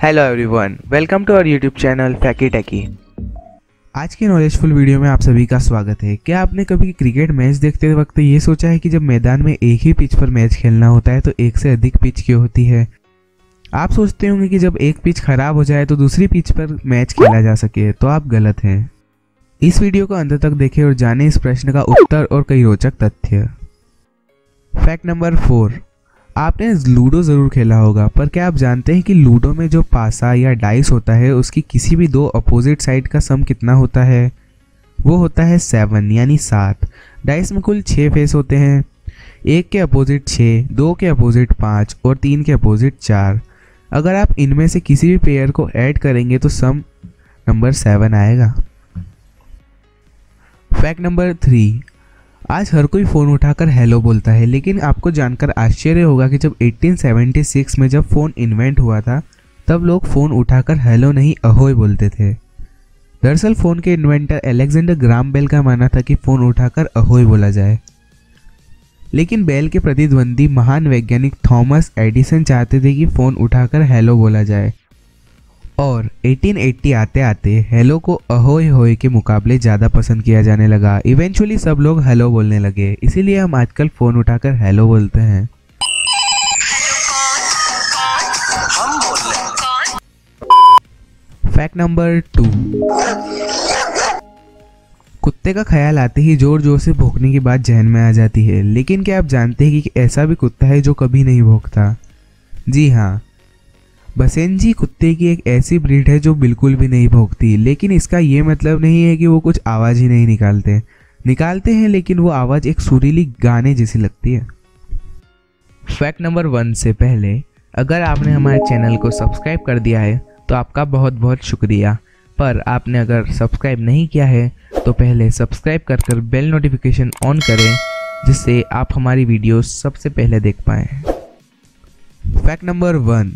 Hello everyone welcome to our YouTube channel Facky Techy आज के knowledgeful video में आप सभी का स्वागत है। क्या आपने कभी क्रिकेट मैच देखते वक्त ये सोचा है कि जब मैदान में एक ही पिच पर मैच खेलना होता है तो एक से अधिक पिच क्यों होती है? आप सोचते होंगे कि जब एक पिच खराब हो जाए तो दूसरी पिच पर मैच खेला जा सके तो आप गलत हैं। इस वीडियो को अंत तक देखें और जानें इस प्रश्न का उत्तर और कई रोचक तथ्य। फैक्ट नंबर फोर आपने लूडो ज़रूर खेला होगा, पर क्या आप जानते हैं कि लूडो में जो पासा या डाइस होता है, उसकी किसी भी दो अपोजिट साइड का सम कितना होता है? वो होता है सेवन यानी सात। डाइस में कुल छः फेस होते हैं। एक के अपोजिट छः दो के अपोजिट पाँच, और तीन के अपोजिट चार। अगर आप इनमें से किसी भी पेयर को ऐड करेंगे तो सम नंबर सेवन आएगा। फैक्ट नंबर थ्री आज हर कोई फ़ोन उठाकर हेलो बोलता है, लेकिन आपको जानकर आश्चर्य होगा कि जब 1876 में जब फ़ोन इन्वेंट हुआ था, तब लोग फ़ोन उठाकर हेलो नहीं अहोय बोलते थे। दरअसल फ़ोन के इन्वेंटर एलेक्जेंडर ग्राम बेल का मानना था कि फ़ोन उठाकर अहोय बोला जाए। लेकिन बेल के प्रतिद्वंदी महान वैज्ञानिक थॉमस एडिसन चाहते थे कि फ़ोन उठाकर हेलो बोला जाए। और 1880 आते आते हेलो को अहोय होय के मुकाबले ज़्यादा पसंद किया जाने लगा। इवेंचुअली सब लोग हेलो बोलने लगे। इसीलिए हम आजकल फ़ोन उठाकर हेलो बोलते हैं। फैक्ट नंबर टू कुत्ते का ख्याल आते ही ज़ोर ज़ोर से भोंकने की बात जहन में आ जाती है। लेकिन क्या आप जानते हैं कि ऐसा भी कुत्ता है जो कभी नहीं भोंकता? जी हाँ। बसेंजी कुत्ते की एक ऐसी ब्रीड है जो बिल्कुल भी नहीं भोंकती। लेकिन इसका ये मतलब नहीं है कि वो कुछ आवाज़ ही नहीं निकालते। निकालते हैं, लेकिन वो आवाज़ एक सुरीली गाने जैसी लगती है। फैक्ट नंबर वन से पहले, अगर आपने हमारे चैनल को सब्सक्राइब कर दिया है तो आपका बहुत बहुत शुक्रिया। पर आपने अगर सब्सक्राइब नहीं किया है तो पहले सब्सक्राइब कर कर बेल नोटिफिकेशन ऑन करें, जिससे आप हमारी वीडियो सबसे पहले देख पाएँ। फैक्ट नंबर वन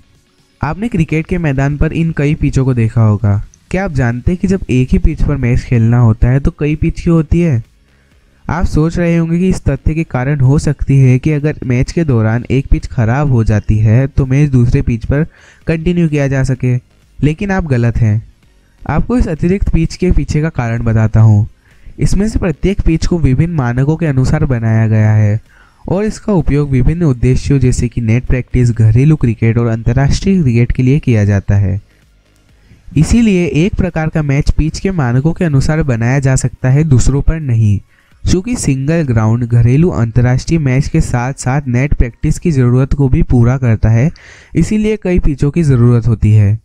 आपने क्रिकेट के मैदान पर इन कई पिचों को देखा होगा। क्या आप जानते हैं कि जब एक ही पिच पर मैच खेलना होता है तो कई पिच की होती है? आप सोच रहे होंगे कि इस तथ्य के कारण हो सकती है कि अगर मैच के दौरान एक पिच खराब हो जाती है तो मैच दूसरे पिच पर कंटिन्यू किया जा सके। लेकिन आप गलत हैं। आपको इस अतिरिक्त पिच के पीछे का कारण बताता हूँ। इसमें से प्रत्येक पिच को विभिन्न मानकों के अनुसार बनाया गया है। और इसका उपयोग विभिन्न उद्देश्यों जैसे कि नेट प्रैक्टिस, घरेलू क्रिकेट और अंतर्राष्ट्रीय क्रिकेट के लिए किया जाता है। इसीलिए एक प्रकार का मैच पिच के मानकों के अनुसार बनाया जा सकता है, दूसरों पर नहीं। चूँकि सिंगल ग्राउंड, घरेलू अंतर्राष्ट्रीय मैच के साथ साथ नेट प्रैक्टिस की ज़रूरत को भी पूरा करता है, इसीलिए कई पिचों की ज़रूरत होती है।